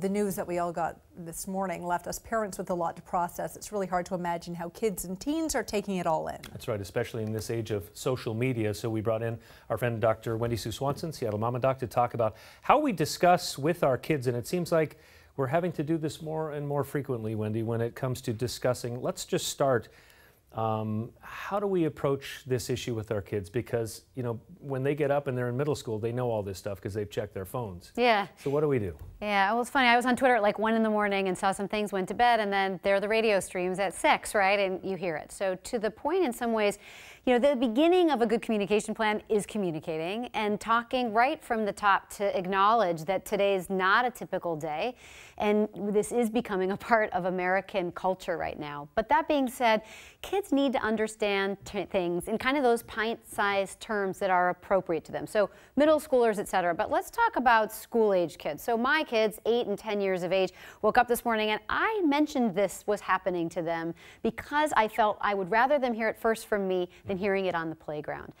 the news that we all got this morning left us parents with a lot to process. It's really hard to imagine how kids and teens are taking it all in. That's right, especially in this age of social media. So we brought in our friend Dr. Wendy Sue Swanson, Seattle Mama Doc, to talk about how we discuss with our kids. And it seems like we're having to do this more and more frequently, Wendy, when it comes to discussing. Let's just start um, how do we approach this issue with our kids? Because, you know, when they get up and they're in middle school, they know all this stuff because they've checked their phones. Yeah. So what do we do? Yeah, well, it's funny. I was on Twitter at like 1 in the morning and saw some things, went to bed, and then there are the radio streams at 6, right? And you hear it. So to the point, in some ways, you know, the beginning of a good communication plan is communicating and talking right from the top to acknowledge that today is not a typical day and this is becoming a part of American culture right now. But that being said, kids need to understand things in kind of those pint-sized terms that are appropriate to them. So middle schoolers, et cetera. But let's talk about school-age kids. So my kids, 8 and 10 years of age, woke up this morning and I mentioned this was happening to them because I felt I would rather them hear it first from me than hearing it on the playground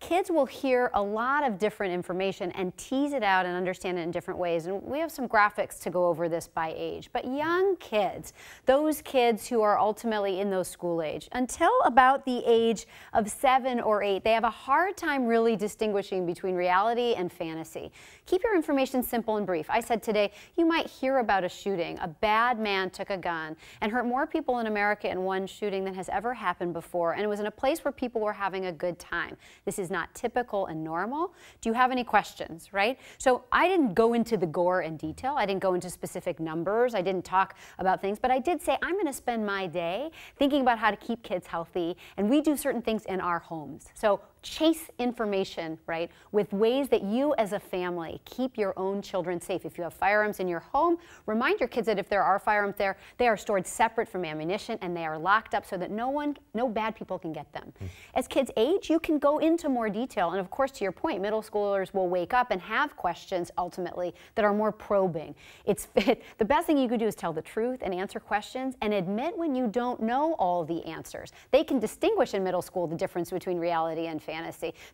kids will hear a lot of different information and tease it out and understand it in different ways. And we have some graphics to go over this by age. But young kids, those kids who are ultimately in those school age, until about the age of seven or eight, they have a hard time really distinguishing between reality and fantasy. Keep your information simple and brief. I said today, you might hear about a shooting. A bad man took a gun and hurt more people in America in one shooting than has ever happened before. And it was in a place where people were having a good time. This is is not typical and normal. Do you have any questions, right? So I didn't go into the gore in detail. I didn't go into specific numbers. I didn't talk about things, but I did say I'm going to spend my day thinking about how to keep kids healthy, and we do certain things in our homes. So chase information, right, with ways that you as a family keep your own children safe. If you have firearms in your home, remind your kids that if there are firearms there, they are stored separate from ammunition and they are locked up so that no one, no bad people can get them. Mm. As kids age, you can go into more detail. And of course, to your point, middle schoolers will wake up and have questions ultimately that are more probing. It's the best thing you could do is tell the truth and answer questions and admit when you don't know all the answers. They can distinguish in middle school the difference between reality and fantasy.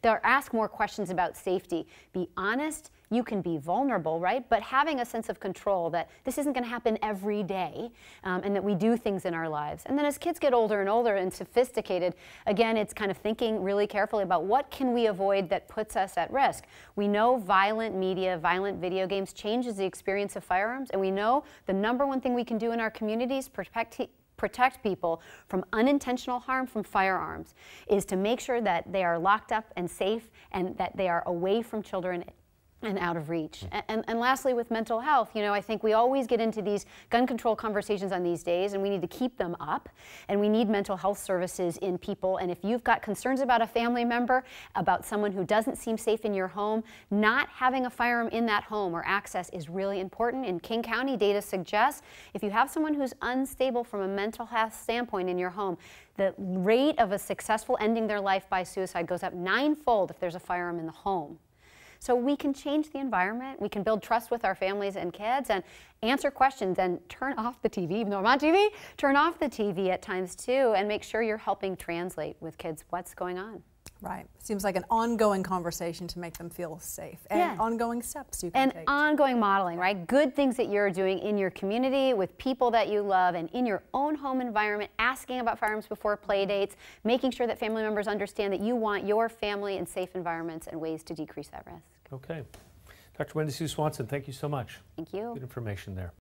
They'll ask more questions about safety. Be honest you can be vulnerable, right? But having a sense of control that this isn't going to happen every day um, and that we do things in our lives. And then as kids get older and older and sophisticated, again, it's kind of thinking really carefully about what can we avoid that puts us at risk. We know violent media, violent video games changes the experience of firearms, and we know the number one thing we can do in our communities protect protect people from unintentional harm from firearms is to make sure that they are locked up and safe and that they are away from children and out of reach. And, and, and, lastly, with mental health, you know, I think we always get into these gun control conversations on these days, and we need to keep them up. And we need mental health services in people. And if you've got concerns about a family member, about someone who doesn't seem safe in your home, not having a firearm in that home or access is really important. In King County, data suggests if you have someone who's unstable from a mental health standpoint in your home, the rate of a successful ending their life by suicide goes up ninefold if there's a firearm in the home. So we can change the environment, we can build trust with our families and kids and answer questions and turn off the TV, even though I'm on TV, turn off the TV at times too and make sure you're helping translate with kids what's going on. Right. Seems like an ongoing conversation to make them feel safe and yeah. ongoing steps you can and take. And ongoing modeling, right? Good things that you're doing in your community with people that you love and in your own home environment, asking about firearms before play mm-hmm. dates, making sure that family members understand that you want your family in safe environments and ways to decrease that risk. Okay. Dr. Wendy Sue Swanson, thank you so much. Thank you. Good information there.